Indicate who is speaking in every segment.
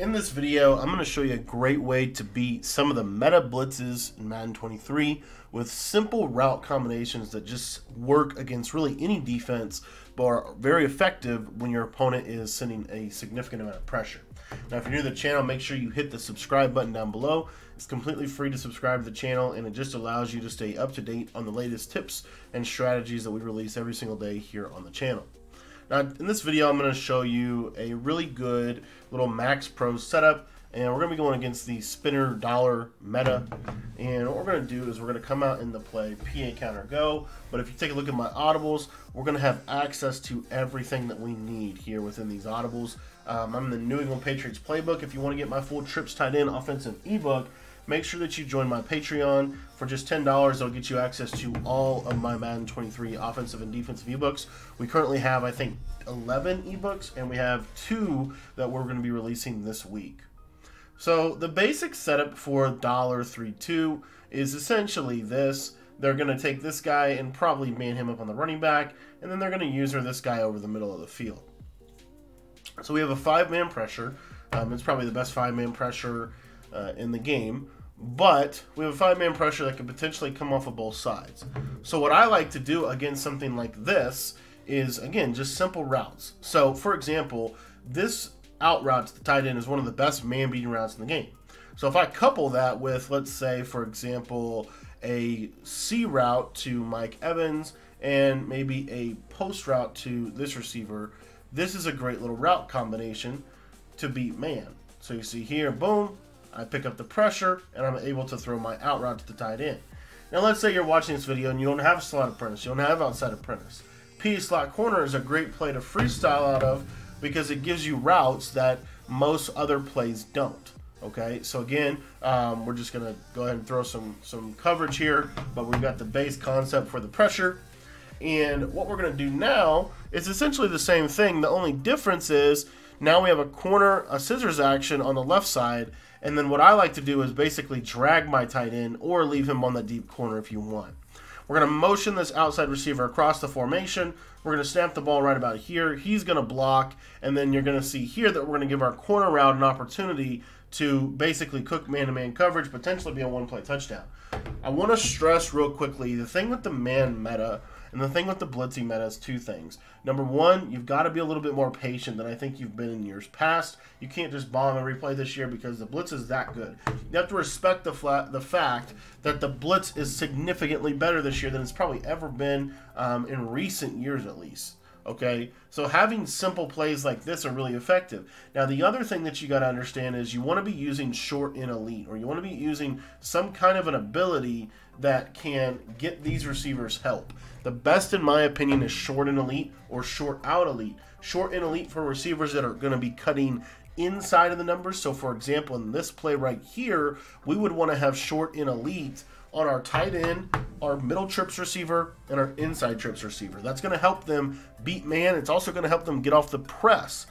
Speaker 1: In this video, I'm going to show you a great way to beat some of the meta blitzes in Madden 23 with simple route combinations that just work against really any defense, but are very effective when your opponent is sending a significant amount of pressure. Now, if you're new to the channel, make sure you hit the subscribe button down below. It's completely free to subscribe to the channel, and it just allows you to stay up to date on the latest tips and strategies that we release every single day here on the channel. Now, in this video, I'm going to show you a really good little Max Pro setup, and we're going to be going against the spinner dollar meta. And what we're going to do is we're going to come out in the play PA counter go. But if you take a look at my audibles, we're going to have access to everything that we need here within these audibles. Um, I'm in the New England Patriots playbook. If you want to get my full trips tight end offensive ebook, make sure that you join my Patreon. For just $10, it'll get you access to all of my Madden 23 offensive and defensive ebooks. We currently have, I think, 11 ebooks, and we have two that we're going to be releasing this week. So the basic setup for $32 is essentially this. They're going to take this guy and probably man him up on the running back, and then they're going to user this guy over the middle of the field. So we have a five-man pressure. Um, it's probably the best five-man pressure uh, in the game but we have a five man pressure that could potentially come off of both sides. So, what I like to do against something like this is, again, just simple routes. So, for example, this out route to the tight end is one of the best man beating routes in the game. So, if I couple that with, let's say, for example, a C route to Mike Evans and maybe a post route to this receiver, this is a great little route combination to beat man. So, you see here, boom, I pick up the pressure, and I'm able to throw my out route to the tight end. Now, let's say you're watching this video and you don't have a slot apprentice, you don't have outside apprentice. P slot corner is a great play to freestyle out of because it gives you routes that most other plays don't. Okay, so again, um, we're just gonna go ahead and throw some some coverage here, but we've got the base concept for the pressure. And what we're gonna do now is essentially the same thing. The only difference is now we have a corner, a scissors action on the left side, and then what I like to do is basically drag my tight end or leave him on the deep corner if you want. We're going to motion this outside receiver across the formation. We're going to snap the ball right about here. He's going to block, and then you're going to see here that we're going to give our corner route an opportunity to basically cook man-to-man -man coverage, potentially be a one-play touchdown. I want to stress real quickly, the thing with the man meta and the thing with the blitzing meta is two things. Number one, you've got to be a little bit more patient than I think you've been in years past. You can't just bomb and replay this year because the blitz is that good. You have to respect the flat, the fact that the blitz is significantly better this year than it's probably ever been um, in recent years, at least. Okay, so having simple plays like this are really effective. Now, the other thing that you got to understand is you want to be using short in elite, or you want to be using some kind of an ability that can get these receivers help. The best, in my opinion, is short in elite or short out elite. Short in elite for receivers that are going to be cutting inside of the numbers. So, for example, in this play right here, we would want to have short in elite on our tight end, our middle trips receiver, and our inside trips receiver. That's going to help them beat man. It's also going to help them get off the press.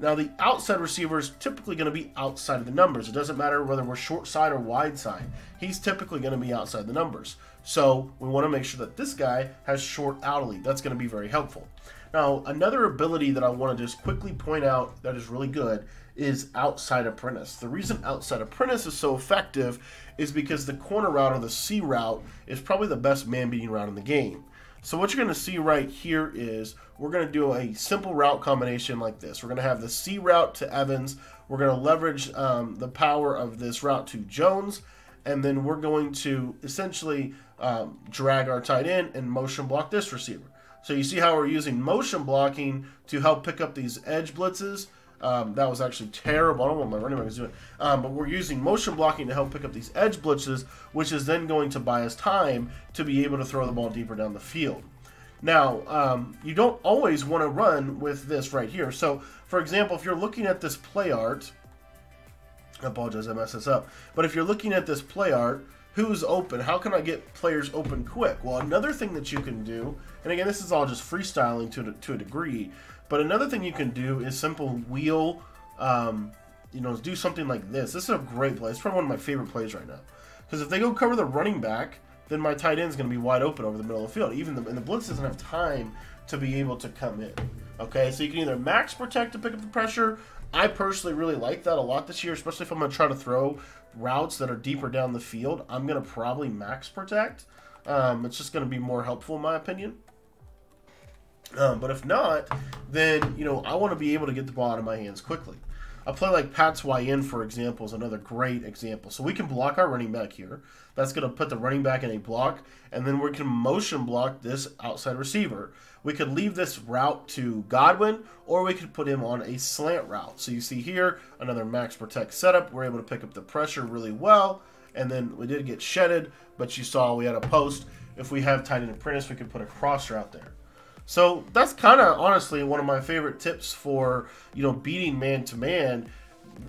Speaker 1: Now, the outside receiver is typically going to be outside of the numbers. It doesn't matter whether we're short side or wide side. He's typically going to be outside the numbers. So we want to make sure that this guy has short out elite. That's going to be very helpful. Now, another ability that I want to just quickly point out that is really good is outside apprentice. The reason outside apprentice is so effective is because the corner route or the C route is probably the best man beating route in the game. So what you're going to see right here is we're going to do a simple route combination like this. We're going to have the C route to Evans. We're going to leverage um, the power of this route to Jones. And then we're going to essentially um, drag our tight end and motion block this receiver. So you see how we're using motion blocking to help pick up these edge blitzes. Um, that was actually terrible. I don't remember running back doing. Um, but we're using motion blocking to help pick up these edge blitzes, which is then going to buy us time to be able to throw the ball deeper down the field. Now, um, you don't always want to run with this right here. So, for example, if you're looking at this play art, I apologize, I messed this up. But if you're looking at this play art, who's open? How can I get players open quick? Well, another thing that you can do, and again, this is all just freestyling to, to a degree, but another thing you can do is simple wheel, um, you know, do something like this. This is a great play. It's probably one of my favorite plays right now. Because if they go cover the running back, then my tight end is going to be wide open over the middle of the field. Even the, and the blitz doesn't have time to be able to come in. Okay, so you can either max protect to pick up the pressure, I personally really like that a lot this year, especially if I'm going to try to throw routes that are deeper down the field. I'm going to probably max protect. Um, it's just going to be more helpful in my opinion. Um, but if not, then you know I want to be able to get the ball out of my hands quickly. A play like Pat's YN, for example, is another great example. So we can block our running back here. That's going to put the running back in a block, and then we can motion block this outside receiver. We could leave this route to Godwin, or we could put him on a slant route. So you see here, another max protect setup. We're able to pick up the pressure really well, and then we did get shedded, but you saw we had a post. If we have tight end apprentice, we could put a cross route there. So that's kind of honestly one of my favorite tips for you know beating man to man.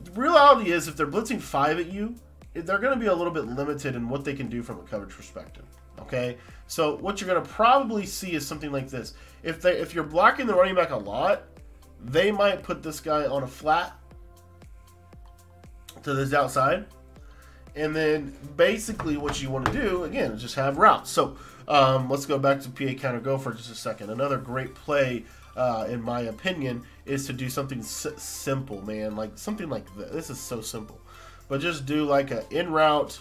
Speaker 1: The reality is, if they're blitzing five at you, eh, they're going to be a little bit limited in what they can do from a coverage perspective. Okay, so what you're going to probably see is something like this. If they if you're blocking the running back a lot, they might put this guy on a flat to this outside. And then basically what you want to do, again, is just have routes. So um, let's go back to PA counter go for just a second. Another great play, uh, in my opinion, is to do something simple, man. Like something like this. This is so simple. But just do like an in route.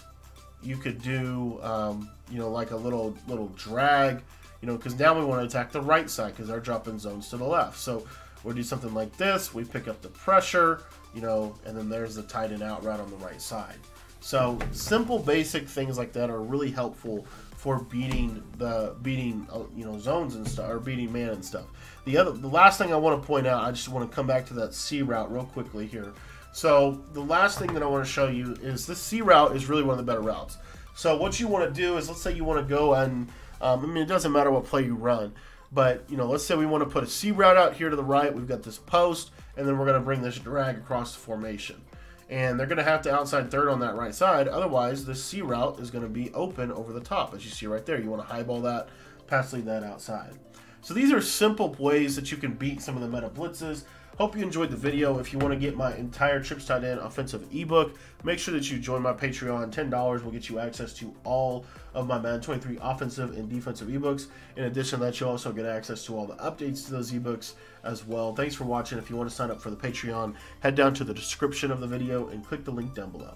Speaker 1: You could do, um, you know, like a little little drag, you know, because now we want to attack the right side because they're dropping zones to the left. So we'll do something like this. We pick up the pressure, you know, and then there's the tight end out right on the right side. So simple, basic things like that are really helpful for beating the beating uh, you know zones and stuff or beating man and stuff. The other, the last thing I want to point out, I just want to come back to that C route real quickly here. So the last thing that I want to show you is this C route is really one of the better routes. So what you want to do is, let's say you want to go and, um, I mean, it doesn't matter what play you run, but you know, let's say we want to put a C route out here to the right. We've got this post, and then we're going to bring this drag across the formation and they're going to have to outside third on that right side. Otherwise, the C route is going to be open over the top, as you see right there. You want to highball that, pass lead that outside. So these are simple ways that you can beat some of the meta blitzes. Hope you enjoyed the video. If you want to get my entire Trips Tight End offensive ebook, make sure that you join my Patreon. $10 will get you access to all of my Madden 23 offensive and defensive ebooks. In addition to that, you'll also get access to all the updates to those ebooks as well. Thanks for watching. If you want to sign up for the Patreon, head down to the description of the video and click the link down below.